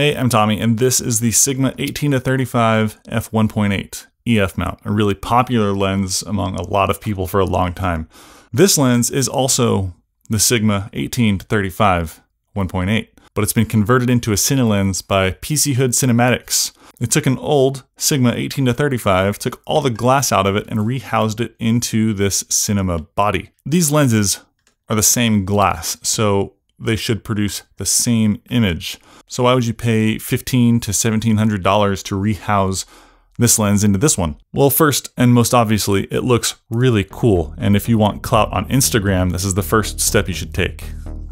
Hey, I'm Tommy, and this is the Sigma 18 to 35 f1.8 EF mount, a really popular lens among a lot of people for a long time. This lens is also the Sigma 18 to 35 1.8, but it's been converted into a cine lens by PC Hood Cinematics. It took an old Sigma 18 to 35, took all the glass out of it, and rehoused it into this cinema body. These lenses are the same glass, so they should produce the same image. So why would you pay 15 to $1,700 to rehouse this lens into this one? Well, first and most obviously, it looks really cool. And if you want clout on Instagram, this is the first step you should take.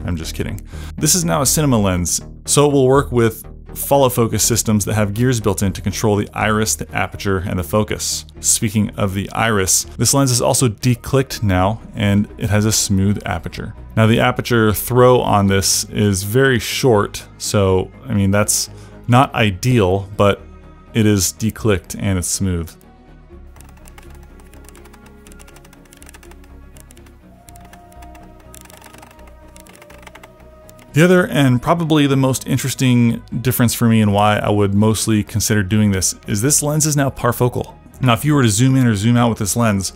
I'm just kidding. This is now a cinema lens, so it will work with follow focus systems that have gears built in to control the iris, the aperture, and the focus. Speaking of the iris, this lens is also declicked now and it has a smooth aperture. Now the aperture throw on this is very short, so I mean that's not ideal, but it is declicked and it's smooth. The other and probably the most interesting difference for me and why I would mostly consider doing this is this lens is now parfocal. Now if you were to zoom in or zoom out with this lens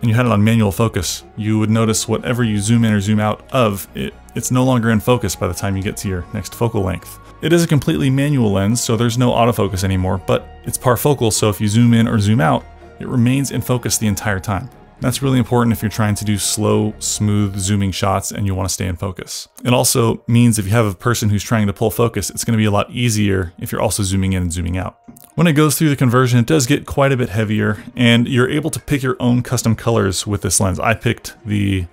and you had it on manual focus, you would notice whatever you zoom in or zoom out of, it, it's no longer in focus by the time you get to your next focal length. It is a completely manual lens, so there's no autofocus anymore, but it's parfocal, so if you zoom in or zoom out, it remains in focus the entire time. That's really important if you're trying to do slow, smooth zooming shots and you want to stay in focus. It also means if you have a person who's trying to pull focus, it's going to be a lot easier if you're also zooming in and zooming out. When it goes through the conversion, it does get quite a bit heavier and you're able to pick your own custom colors with this lens. I picked the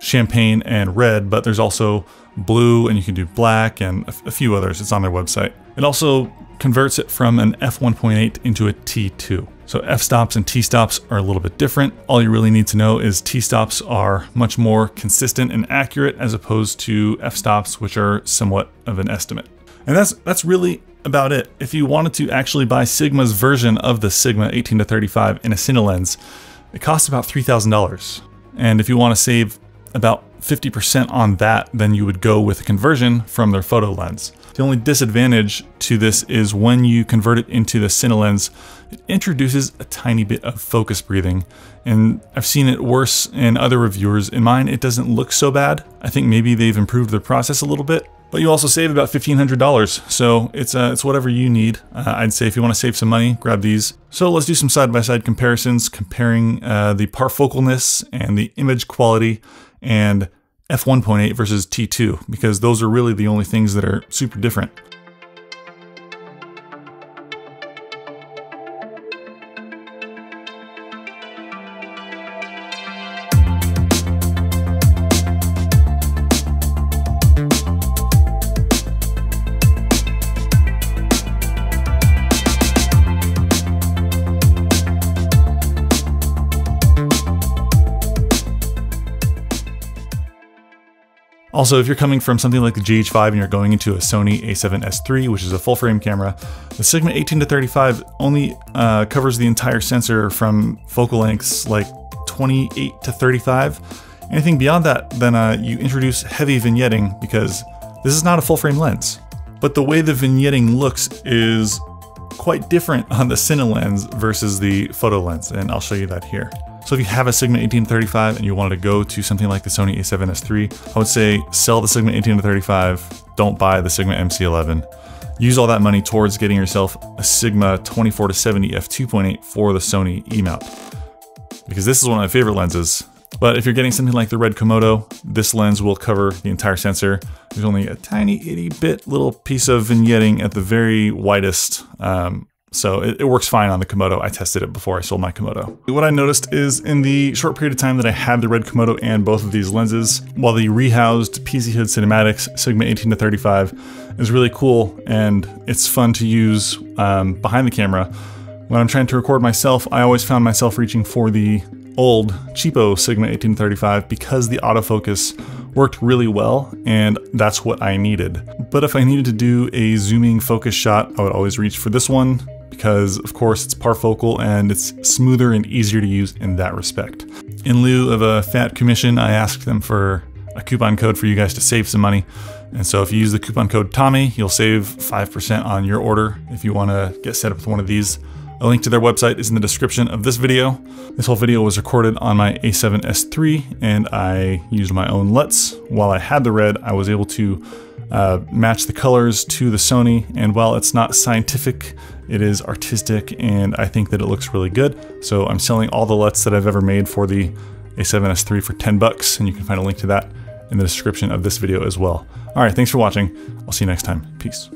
champagne and red, but there's also blue and you can do black and a few others. It's on their website. It also converts it from an f1.8 into a T2. So f-stops and t-stops are a little bit different. All you really need to know is t-stops are much more consistent and accurate as opposed to f-stops, which are somewhat of an estimate. And that's that's really about it. If you wanted to actually buy Sigma's version of the Sigma 18 to 35 in a cine lens, it costs about $3,000. And if you want to save about 50% on that, then you would go with a conversion from their photo lens. The only disadvantage to this is when you convert it into the cine lens, it introduces a tiny bit of focus breathing. And I've seen it worse in other reviewers. In mine, it doesn't look so bad. I think maybe they've improved their process a little bit. But you also save about $1,500, so it's uh, it's whatever you need. Uh, I'd say if you want to save some money, grab these. So let's do some side-by-side -side comparisons, comparing uh, the parfocalness and the image quality and f1.8 versus T2 because those are really the only things that are super different. Also, if you're coming from something like the GH5 and you're going into a Sony a7S III, which is a full frame camera, the Sigma 18 to 35 only uh, covers the entire sensor from focal lengths like 28 to 35. Anything beyond that, then uh, you introduce heavy vignetting because this is not a full frame lens. But the way the vignetting looks is quite different on the Cine lens versus the photo lens, and I'll show you that here. So if you have a Sigma 1835 and you wanted to go to something like the Sony a7S III, I would say sell the Sigma 1835, don't buy the Sigma MC11. Use all that money towards getting yourself a Sigma 24 to 70 f2.8 for the Sony E-mount. Because this is one of my favorite lenses. But if you're getting something like the Red Komodo, this lens will cover the entire sensor. There's only a tiny itty bit little piece of vignetting at the very widest um, so it, it, works fine on the Komodo. I tested it before I sold my Komodo. What I noticed is in the short period of time that I had the Red Komodo and both of these lenses, while the rehoused PC Hood Cinematics Sigma 18 to 35 is really cool and it's fun to use um, behind the camera, when I'm trying to record myself, I always found myself reaching for the old cheapo Sigma 1835 because the autofocus worked really well and that's what I needed. But if I needed to do a zooming focus shot, I would always reach for this one because of course it's parfocal and it's smoother and easier to use in that respect. In lieu of a fat commission, I asked them for a coupon code for you guys to save some money. And so if you use the coupon code Tommy, you'll save 5% on your order if you want to get set up with one of these. A link to their website is in the description of this video. This whole video was recorded on my a7S III and I used my own LUTs. While I had the red, I was able to uh, match the colors to the Sony and while it's not scientific, it is artistic and I think that it looks really good. So I'm selling all the LUTs that I've ever made for the a7S III for 10 bucks and you can find a link to that in the description of this video as well. All right, thanks for watching. I'll see you next time. Peace.